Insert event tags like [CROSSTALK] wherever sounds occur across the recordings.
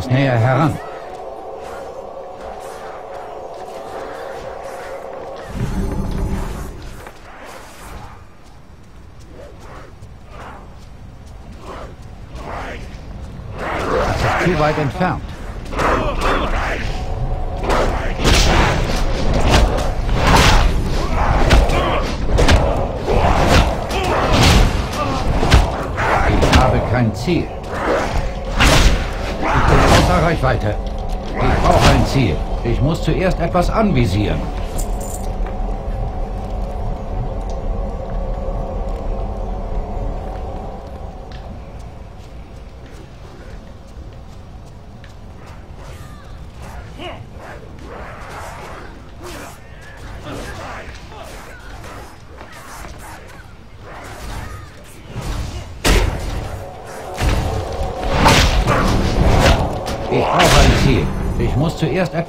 muss näher heran. Das ist zu weit entfernt. Ich habe kein Ziel. Reichweite. Ich brauche ein Ziel. Ich muss zuerst etwas anvisieren.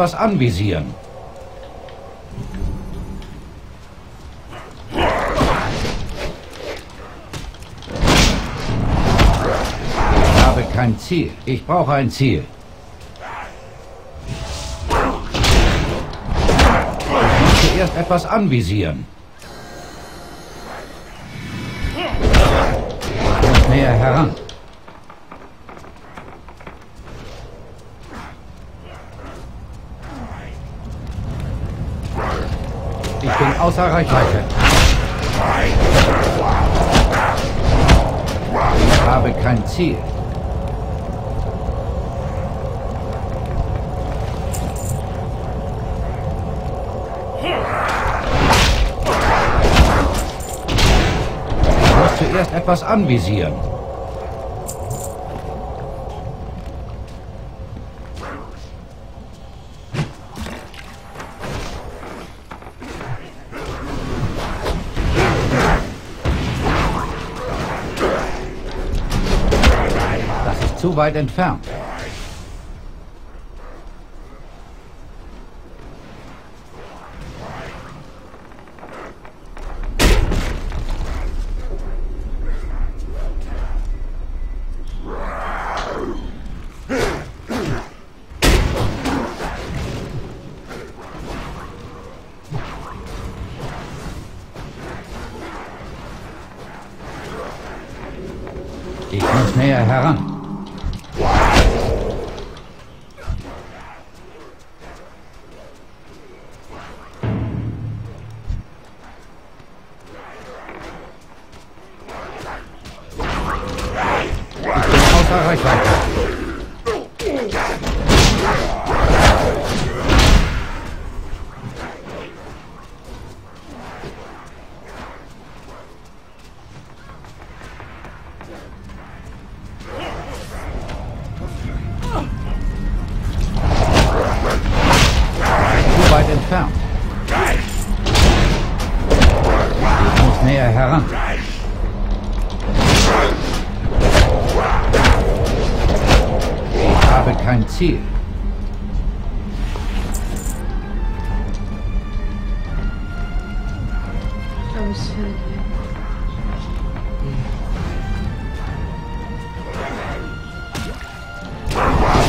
Etwas anvisieren. Ich habe kein Ziel. Ich brauche ein Ziel. Ich muss zuerst etwas anvisieren. Ich muss näher heran. Außer Reichweite. Ich habe kein Ziel. Ich muss zuerst etwas anvisieren. Zu weit entfernt. Ich muss näher heran. Ich Ich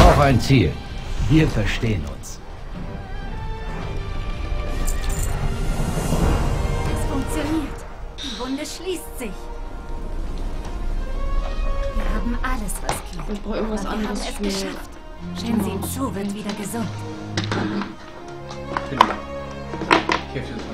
brauche ein Ziel. Wir verstehen uns. Es funktioniert. Die Wunde schließt sich. Wir haben alles, was geht. Ich brauche irgendwas Aber wir haben anderes es für. geschafft. Shensin Zu wird wieder gesund. Ich helfe dir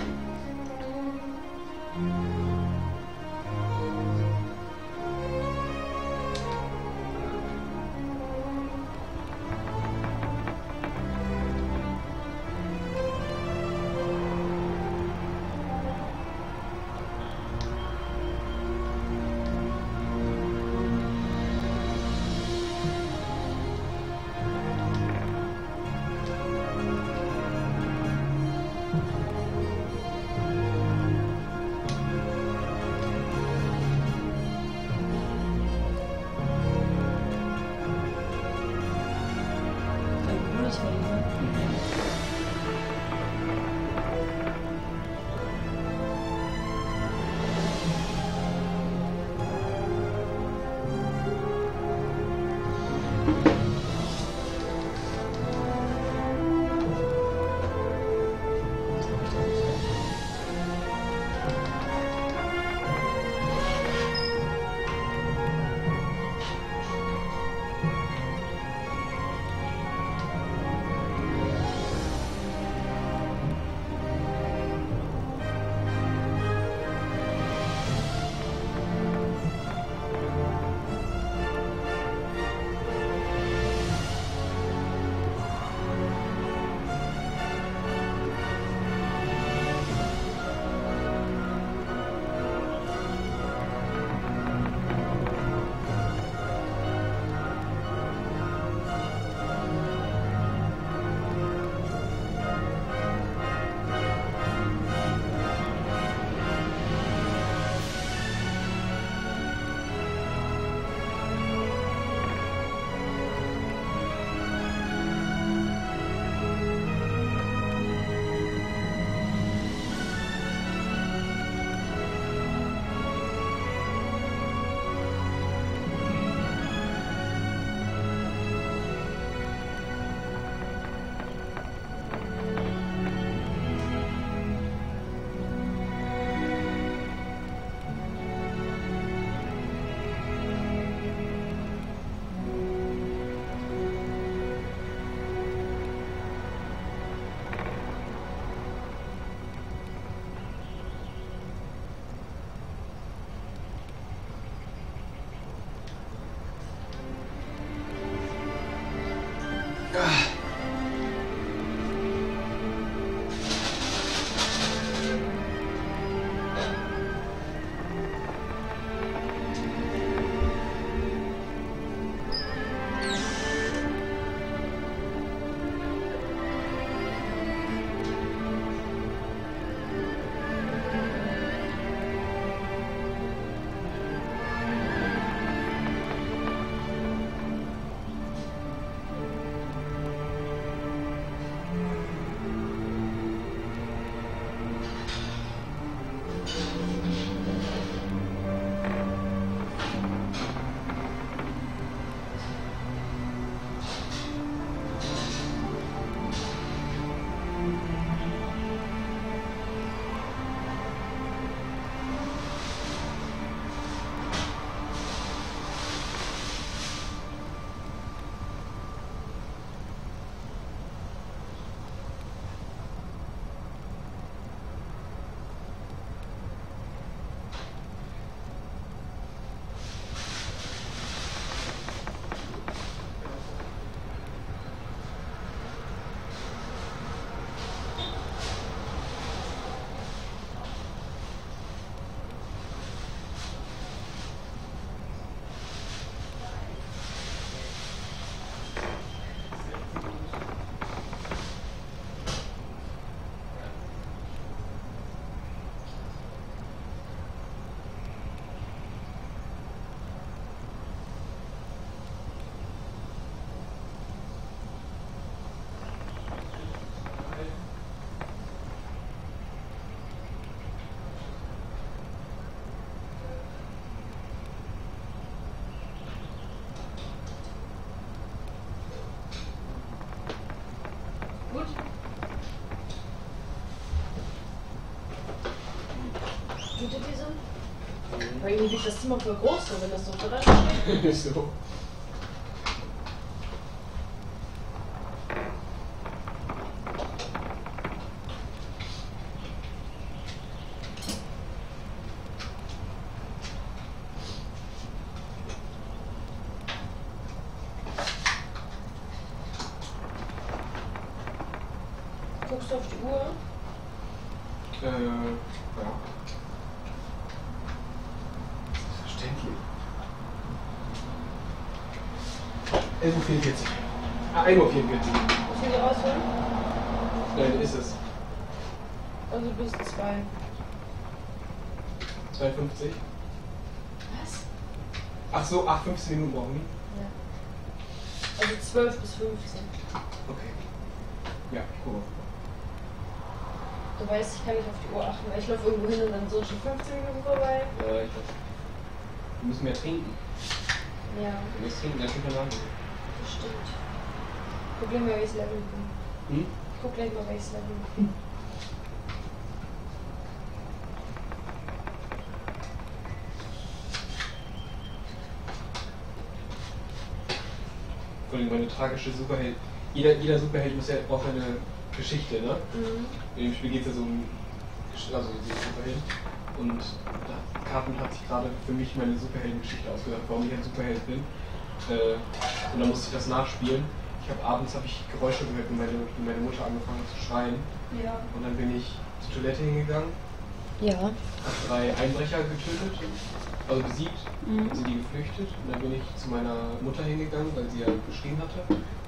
Weil irgendwie wird das Zimmer voll groß, wenn das so dran [LAUGHS] steht. so. Guckst du auf die Uhr? Äh, ja. 11.44 Uhr. Ah, 1.44 Uhr. Was will die rausholen? Nein, ist es. Also bis zwei. 2,50. Was? Ach so, ach, 15 Minuten brauchen die? Also 12 bis 15. Okay. Ja, ich gucke. Du weißt, ich kann nicht auf die Uhr achten, weil ich laufe irgendwo hin und dann so schon 15 Minuten vorbei. Ja, ich weiß. Wir müssen mehr trinken. Ja, Wir müssen trinken, dann schon lang. Stimmt. Guck gleich mal, welches Level ich bin. Hm? Ich guck gleich mal, welches Level ich bin. Vor allem meine tragische Superheld. Jeder, jeder Superheld muss ja, ja eine Geschichte, ne? Mhm. In dem Spiel geht es ja so um also die Superhelden. Und da, Carsten hat sich gerade für mich meine Superheldengeschichte ausgedacht, warum ich ein Superheld bin. Äh, und dann musste ich das nachspielen. Ich habe abends habe ich Geräusche gehört, wie meine, meine Mutter angefangen hat zu schreien. Ja. Und dann bin ich zur Toilette hingegangen, Ja. habe drei Einbrecher getötet, also besiegt, Mhm. sind die geflüchtet. Und dann bin ich zu meiner Mutter hingegangen, weil sie ja geschrien hatte.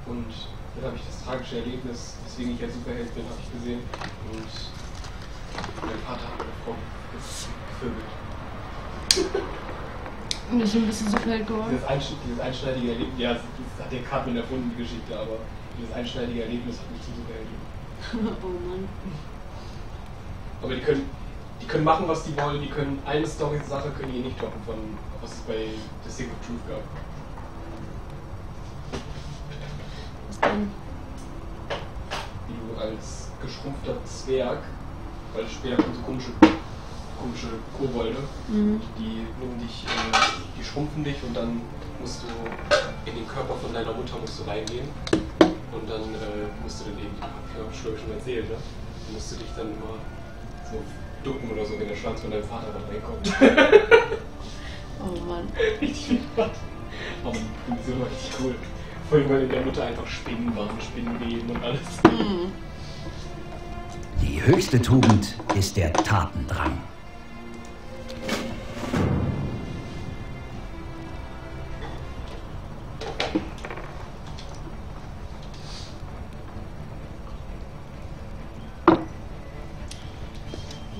Und dann habe ich das tragische Erlebnis, weswegen ich ja Superheld bin, habe ich gesehen. Und mein Vater hat meine Frau gevögelt. Und deswegen bist du so feld geworden. Dieses, Einsch dieses einschneidige Erlebnis, ja, das, das hat der Cartman erfunden, die Geschichte, aber dieses einschneidige Erlebnis hat mich zum Superhelden gemacht. [LAUGHS] oh Mann. Aber die können, die können machen, was die wollen, die können eine Story-Sache können die nicht toppen von was es bei The Secret Truth gab. Was denn? Wie du als geschrumpfter Zwerg, weil später kommen so komische, komische Kobolde, Mhm. die nehmen dich, äh, die schrumpfen dich und dann musst du in den Körper von deiner Mutter musst du reingehen und dann äh, musst du dann eben, hab ich hab schon schon erzählt, ne? Dann musst du dich dann immer so ducken oder so, wenn der Schwanz von deinem Vater da reinkommt. [LAUGHS] Oh Mann. richtig viel Spaß. Aber die war richtig cool. Vor allem, weil in der Mutter einfach Spinnen waren, Spinnenweben und alles. Mhm. Die höchste Tugend ist der Tatendrang.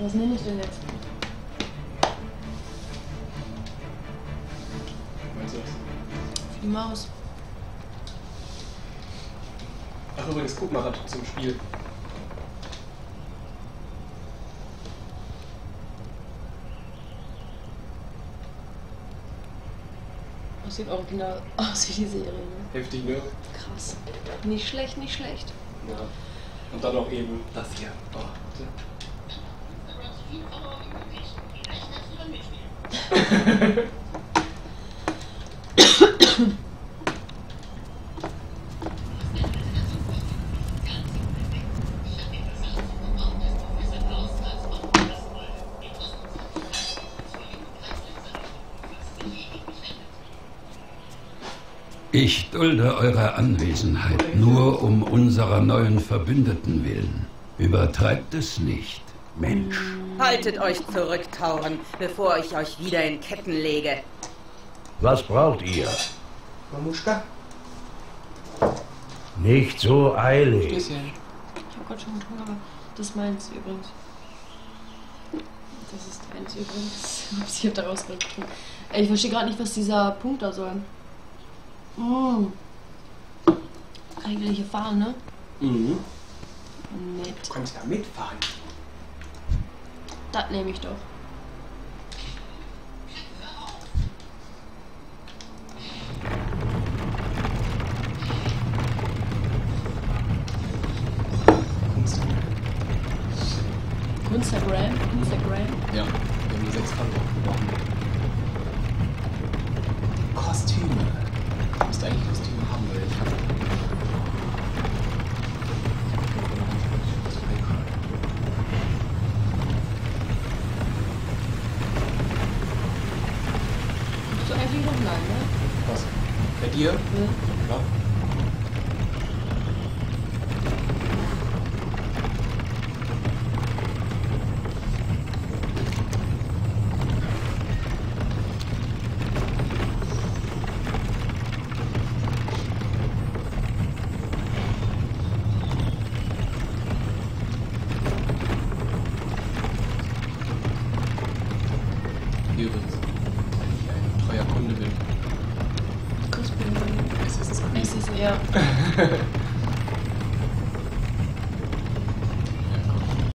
Was nehme ich denn jetzt? Meinst du das? Für die Maus. Ach übrigens, guck mal grad zum Spiel. Das sieht original [LAUGHS] aus wie die Serie. Ne? Heftig, ne? Krass. Nicht schlecht, nicht schlecht. Ja. Und dann auch eben das hier. Oh, warte. Ich dulde eure Anwesenheit nur um unserer neuen Verbündeten willen. Übertreibt es nicht, Mensch. Haltet euch zurück, Tauren, bevor ich euch wieder in Ketten lege. Was braucht ihr? Mamuschka? Nicht so eilig. Ich habe gerade schon getrunken, aber das ist meins übrigens. Das ist deins übrigens. [LAUGHS] Ich habe daraus getrunken. Ich verstehe gerade nicht, was dieser Punkt da soll. Mm. Eigentliche Fahren, ne? Mhm. Nett. Du kannst da mitfahren. Das nehme ich doch. Instagram. Instagram. Ja, nur sechs wir. Kostüme. Ich müsste eigentlich Kostüme haben, weil ich habe.